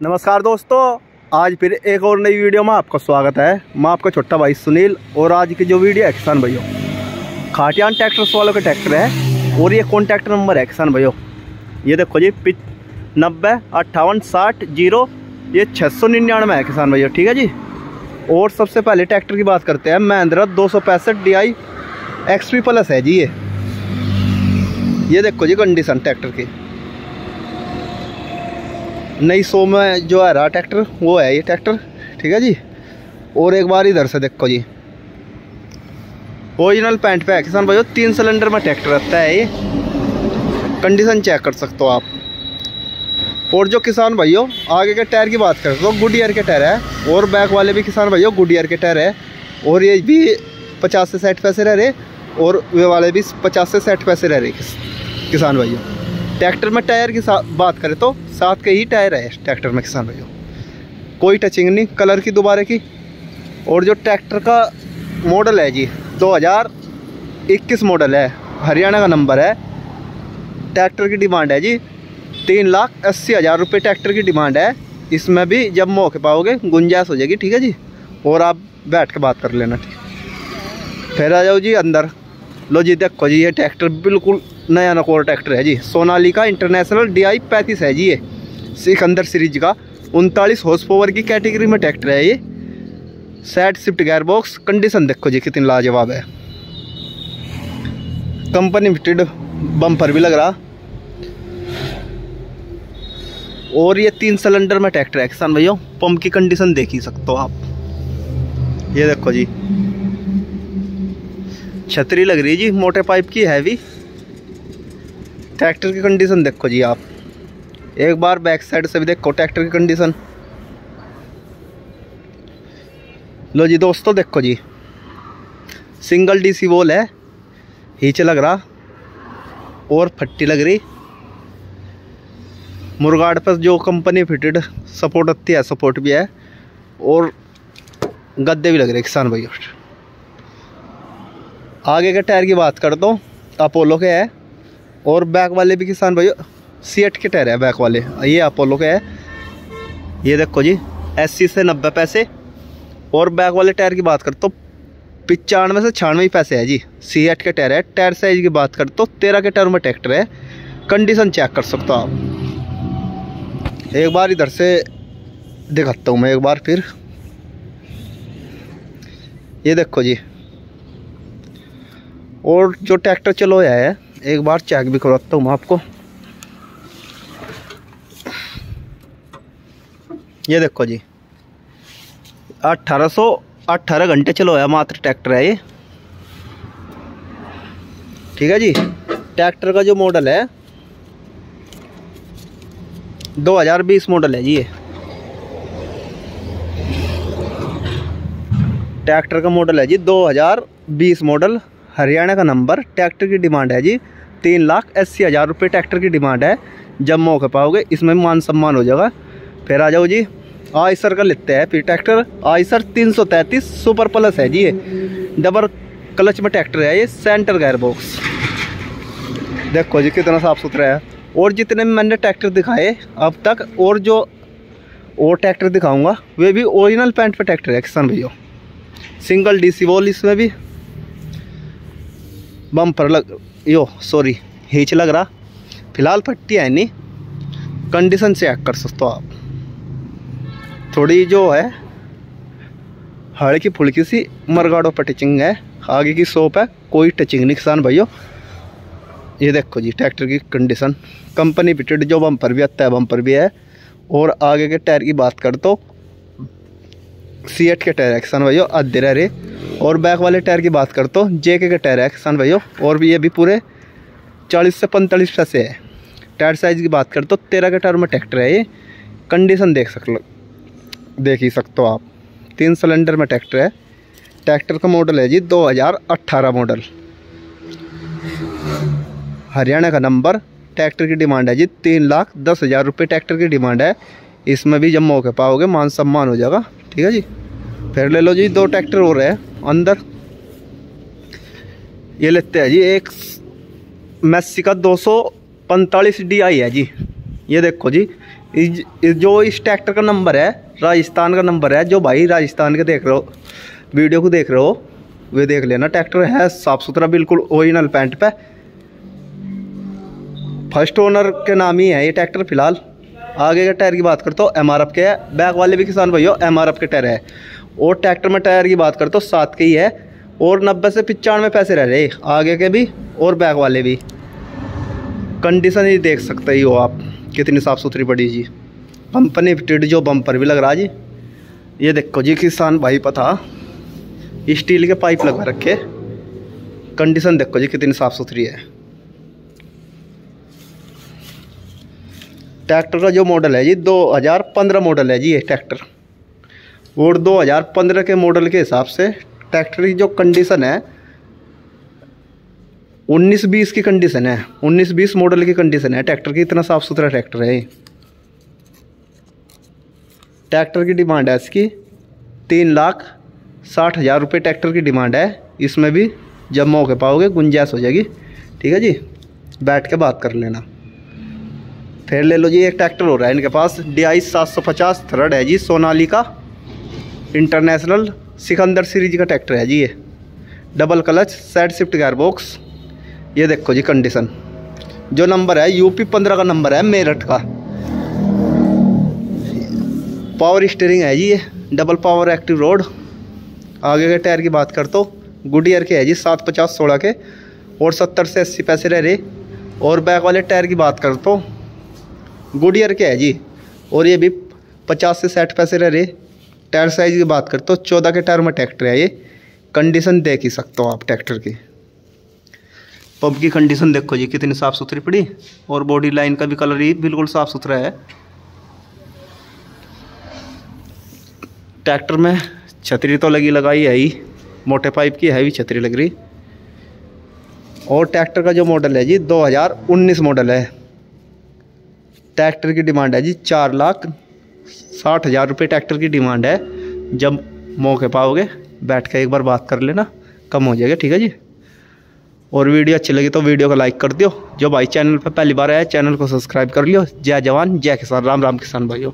नमस्कार दोस्तों, आज फिर एक और नई वीडियो में आपका स्वागत है। मैं आपका छोटा भाई सुनील और आज की जो वीडियो है, किसान भाइयों। खाटियान ट्रैक्टर्स वालों का ट्रैक्टर है और ये कॉन्टैक्ट नंबर है, किसान भाइयों? ये देखो जी पिच नब्बे, अट्ठावन, साठ, ज़ीरो, ये छः सौ निन्यानवे है, किसान भैया ठीक है जी? और सबसे पहले ट्रैक्टर की बात करते हैं, महिंद्रा दो सौ पैंसठ D I X P plus है जी ये। ये देखो जी कंडीशन ट्रैक्टर की। नई सो में जो है रहा ट्रैक्टर, वो है ये ट्रैक्टर, ठीक है जी? और एक बार इधर से देखो जी। ओरिजिनल पैंट पे है किसान भाई तीन सिलेंडर में ट्रैक्टर रहता है ये। कंडीशन चेक कर सकते हो आप। और जो किसान भाइयों, आगे के टायर की बात करें तो गुड ईयर के टायर है, और बैक वाले भी किसान भाइयों गुड ईयर के टायर है। और ये भी पचास से साठ पैसे रह रहे, और वे वाले भी पचास से साठ पैसे रह रहे किसान भाइयों। ट्रैक्टर में टायर की बात करें तो सात के ही टायर है ट्रैक्टर में, किसान भाइयों। कोई टचिंग नहीं कलर की दोबारा की। और जो ट्रैक्टर का मॉडल है जी 2021 मॉडल है, हरियाणा का नंबर है। ट्रैक्टर की डिमांड है जी, तीन लाख अस्सी हज़ार रुपये ट्रैक्टर की डिमांड है। इसमें भी जब मौके पाओगे, गुंजाइश हो जाएगी, ठीक है जी? और आप बैठ के बात कर लेना, ठीक। फिर आ जाओ जी अंदर। लो जी देखो जी, ये ट्रैक्टर बिल्कुल नया नकोर ट्रैक्टर है जी। सोनाली का इंटरनेशनल डी आई पैंतीस है जी ये। सिकंदर सीरीज़ का। उनतालीस हॉर्स पावर की कैटेगरी में ट्रैक्टर है ये। Set shift gear box condition देखो जी, कितनी लाजवाब है। कंपनी फिटेड बम्पर भी लग रहा। और ये तीन सिलेंडर में ट्रैक्टर है। किसान भैया पंप की कंडीशन देख ही सकते हो आप। ये देखो जी। छतरी लग रही है जी मोटे पाइप की हैवी ट्रैक्टर की कंडीशन देखो जी आप। एक बार बैक साइड से भी देखो ट्रैक्टर की कंडीशन लो जी दोस्तों देखो जी। सिंगल डीसी वोल है। हीच लग रहा। और फट्टी लग रही। मुरगाड़ पर जो कंपनी फिटेड सपोर्ट आती है सपोर्ट भी है। और गद्दे भी लग रहे किसान भाई आगे के टायर की बात कर दो अपोलो के है। और बैक वाले भी किसान भाई सी एट के टायर है बैक वाले। ये अपोलो के है। ये देखो जी अस्सी से नब्बे पैसे। और बैक वाले टायर की बात कर तो पचानवे से छियानवे पैसे है जी। सी एट के टायर है टायर साइज़ की बात कर तो तेरह के टायर में ट्रैक्टर है। कंडीशन चेक कर सकते हो आप। एक बार इधर से दिखाता हूँ मैं एक बार फिर। ये देखो जी। और जो ट्रैक्टर चलोया है एक बार चेक भी करवाता हूँ मैं आपको। ये देखो जी। अट्ठारह सौ अट्ठारह घंटे चलोया मात्र ट्रैक्टर है ये। ठीक है जी? ट्रैक्टर का जो मॉडल है 2020 मॉडल है जी ये। ट्रैक्टर का मॉडल है जी 2020 मॉडल हरियाणा का नंबर, ट्रैक्टर की डिमांड है जी। तीन लाख अस्सी हज़ार रुपये ट्रैक्टर की डिमांड है। जब मौके पाओगे, इसमें मान सम्मान हो जाएगा। फिर आ जाओ जी आयसर का लेते हैं फिर ट्रैक्टर। आयसर तीन सौ तैंतीस, सुपर प्लस है जी ये। डबल क्लच में ट्रैक्टर है ये, सेंटर गैर बॉक्स। देखो जी कितना साफ़ सुथरा है। और जितने मैंने ट्रैक्टर दिखाए, अब तक और जो और ट्रैक्टर दिखाऊँगा, वे भी ओरिजिनल पैंट पे ट्रैक्टर है, किसान भैया सिंगल डीसी वॉल इसमें भी। बम्पर लग, यो सॉरी हीच लग रहा। फ़िलहाल पट्टी है नहीं। कंडीशन चेक कर सकते हो आप। थोड़ी जो है हल्की फुल्की सी मरगाड़ो पर टचिंग है। आगे की सोप है, कोई टचिंग नहीं, किसान भाइयों। ये देखो जी ट्रैक्टर की कंडीशन कंपनी फिटेड जो बम्पर भी आता है बम्पर भी है। और आगे के टायर की बात कर तो सी एट के टायर है, किसान भाइयों अद्धे रह रहे। और बैक वाले टायर की बात कर तो जे के टायर है, किसान भाइयों, और भी ये भी पूरे चालीस से पैंतालीस पैसे है। टायर साइज़ की बात कर तो तेरह के टायर में ट्रैक्टर है ये। कंडीशन देख सक देख ही सकते हो आप। तीन सिलेंडर में ट्रैक्टर है। ट्रैक्टर का मॉडल है जी 2018 मॉडल। हरियाणा का नंबर, ट्रैक्टर की डिमांड है जी, तीन लाख दस हज़ार रुपये ट्रैक्टर की डिमांड है। इसमें भी जब मौके पाओगे, मान सम्मान हो जाएगा। ठीक है जी? फिर ले लो जी, दो ट्रैक्टर हो रहे हैं। अंदर। ये लेते हैं जी एक मैसी का दो सौ पैंतालीस डी आई है जी। ये देखो जी इस, जो इस ट्रैक्टर का नंबर है राजस्थान का नंबर है जो भाई राजस्थान के देख रहे हो वीडियो को देख रहे हो वे देख लेना ट्रैक्टर है साफ़ सुथरा बिल्कुल ओरिजिनल पैंट पे। फ़र्स्ट ओनर के नाम ही है ये ट्रैक्टर फ़िलहाल। आगे के टायर की बात करते हो एम के है। बैक वाले भी किसान भैया एम के टायर है। और ट्रैक्टर में टायर की बात करते हो सात के ही है। और नब्बे से पचानवे पैसे रह रहे आगे के भी और बैक वाले भी। कंडीशन ही देख सकते ही हो आप। कितनी साफ़ सुथरी पड़ी जी। कंपनी फिटेड जो बम्पर भी लग रहा जी। ये देखो जी, किसान भाई पता। स्टील के पाइप लगा रखे। कंडीशन देखो जी, कितनी साफ़ सुथरी है। ट्रैक्टर का जो मॉडल है जी 2015 मॉडल है जी ये ट्रैक्टर। और 2015 के मॉडल के हिसाब से ट्रैक्टर की जो कंडीशन है 19-20 की कंडीशन है। 19-20 मॉडल की कंडीशन है। ट्रैक्टर की इतना साफ़ सुथरा ट्रैक्टर है ट्रैक्टर की डिमांड है इसकी तीन लाख साठ हज़ार रुपये ट्रैक्टर की डिमांड है। इसमें भी जब मौके पाओगे, गुंजाइश हो जाएगी। ठीक है जी? बैठ के बात कर लेना। फिर ले लो जी, एक ट्रैक्टर हो रहा है इनके पास। डी आई सात सौ पचास थर्ड है जी, सोनाली का। इंटरनेशनल सिकंदर सीरीज़ का ट्रैक्टर है जी ये। Double clutch, side shift gear box. ये देखो जी कंडीशन। जो नंबर है यूपी पंद्रह का नंबर है, मेरठ का। पावर स्टेयरिंग है जी ये डबल पावर एक्टिव रोड आगे के टायर की बात कर तो गुडियर के है जी, सात पचास सोलह के, और सत्तर से अस्सी पैसे रह रहे। और बैक वाले टायर की बात कर तो गुडियर के है जी, और ये भी पचास से साठ पैसे रह रहे। टायर साइज़ की बात करते हो, चौदह के टायर में ट्रैक्टर है ये। कंडीशन देख ही सकते हो आप ट्रैक्टर की। पब की कंडीशन देखो जी, कितनी साफ़ सुथरी पड़ी और बॉडी लाइन का भी कलर ही बिल्कुल साफ़ सुथरा है। ट्रैक्टर में छतरी तो लगी लगाई है ही, मोटे पाइप की है भी छतरी लग रही। और ट्रैक्टर का जो मॉडल है जी 2019 मॉडल है। ट्रैक्टर की डिमांड है जी, चार लाख साठ हज़ार रुपये ट्रैक्टर की डिमांड है। जब मौके पाओगे, बैठ कर एक बार बात कर लेना, कम हो जाएगा, ठीक है जी? और वीडियो अच्छी लगी तो वीडियो को लाइक कर दियो। जो भाई चैनल पर पहली बार आया, चैनल को सब्सक्राइब कर लियो। जय जवान, जय किसान, राम राम किसान भाइयों।